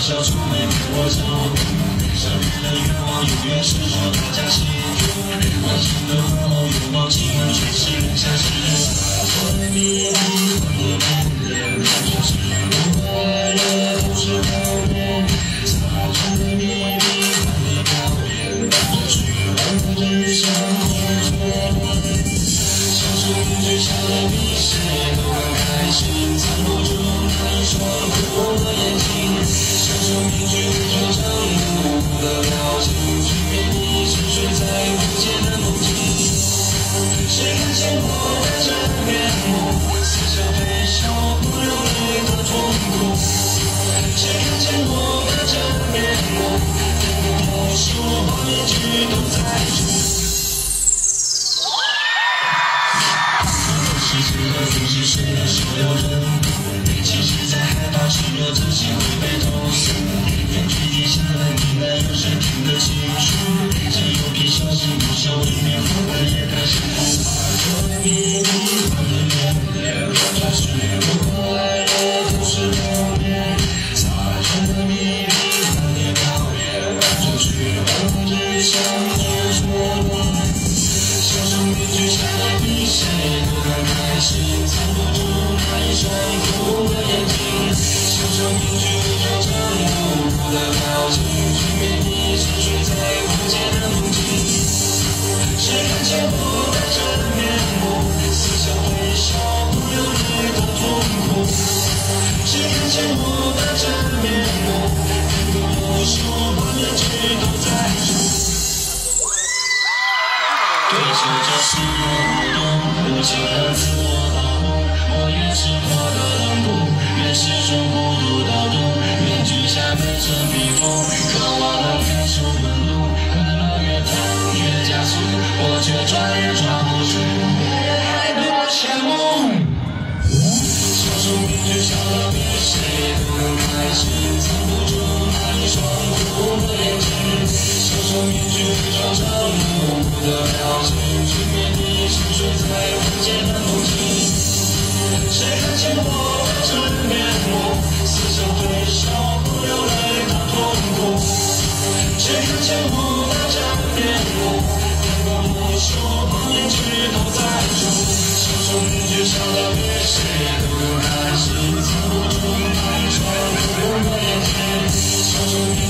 笑出卖给我照顾，生日的愿望永远是祝大家幸福，关心的问候拥抱青春是留下时的我的秘密，我的梦魇，总是不快乐，总是后面，撒出的秘密，我的表演，这是我的人生的错落，小手名句笑得比谁都更开心，藏不住那一双哭的眼睛，小手名句就像无辜真心会被投诉。面具底下的你，没有谁听得清楚。只有片小心不笑，里面活的也太辛苦。我的秘密，我的脸脸，总是不快乐，总是后面。撒出的秘密，我的表演，总是我最想的说落。小手面具下的比谁都更开心，藏不住那一双哭的眼睛。小手面具就像无辜的表情，去面你沉睡在无解的梦境。谁看见我的真面目？似笑非笑，不流泪的痛苦。谁看见我的真面目？天空不说，面具都在出。对手就是我不懂，不轻看自我保护。我越是活得冷酷，越是种孤独的毒。面具下背着披风，渴望能感受温度。可乐越烫越加速，我却抓也抓不住。别人太多羡慕。小手面具笑得比谁都更开心，藏不住那一双哭红的眼睛。小手面具就像无辜的表情，谁不甘心走过漫长的路，天低。